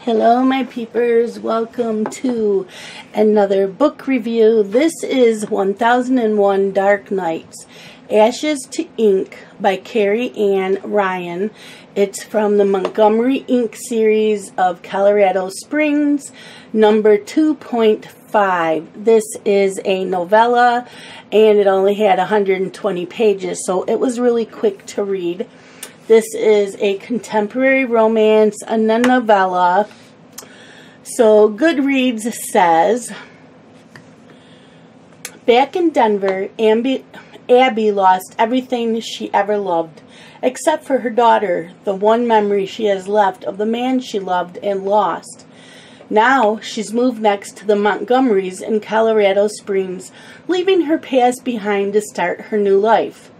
Hello, my peepers. Welcome to another book review. This is 1001 Dark Nights Ashes to Ink by Carrie Ann Ryan. It's from the Montgomery Ink series of Colorado Springs, number 2.5. This is a novella and it only had 120 pages, so it was really quick to read. This is a contemporary romance, a novella. So Goodreads says, Back in Denver, Abby, Abby lost everything she ever loved, except for her daughter, the one memory she has left of the man she loved and lost. Now she's moved next to the Montgomerys in Colorado Springs, leaving her past behind to start her new life,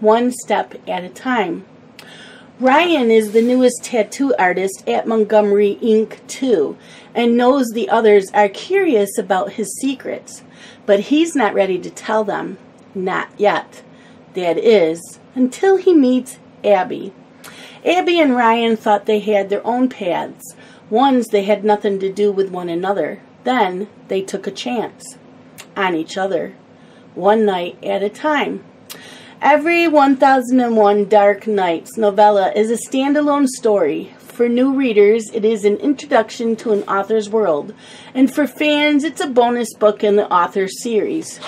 one step at a time. Ryan is the newest tattoo artist at Montgomery Ink. 2 and knows the others are curious about his secrets, but he's not ready to tell them. Not yet. That is, until he meets Abby. Abby and Ryan thought they had their own paths, ones they had nothing to do with one another. Then they took a chance on each other, one night at a time. Every 1001 Dark Nights novella is a standalone story. For new readers, it is an introduction to an author's world, and for fans, it's a bonus book in the author series.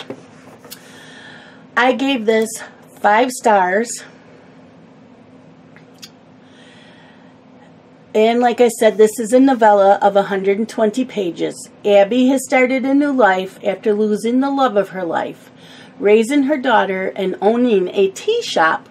I gave this five stars. And like I said, this is a novella of 120 pages. Abby has started a new life after losing the love of her life raising her daughter, and owning a tea shop.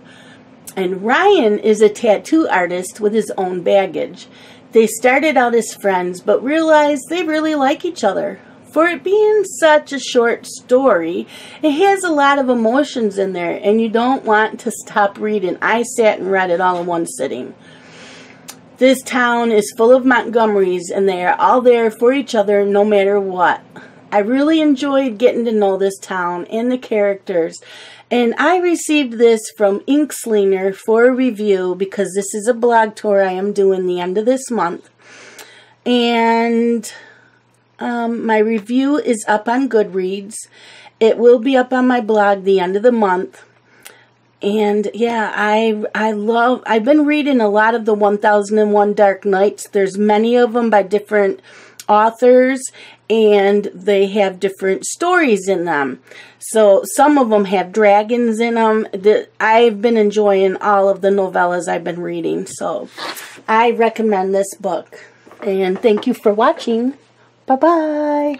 And Ryan is a tattoo artist with his own baggage. They started out as friends, but realized they really like each other. For it being such a short story, it has a lot of emotions in there, and you don't want to stop reading. I sat and read it all in one sitting. This town is full of Montgomerys, and they are all there for each other no matter what. I really enjoyed getting to know this town and the characters. And I received this from Inkslinger for a review because this is a blog tour I am doing the end of this month. And um, my review is up on Goodreads. It will be up on my blog the end of the month. And yeah, I I love I've been reading a lot of the 1001 Dark Nights. There's many of them by different authors and they have different stories in them. So some of them have dragons in them. I've been enjoying all of the novellas I've been reading. So I recommend this book. And thank you for watching. Bye-bye.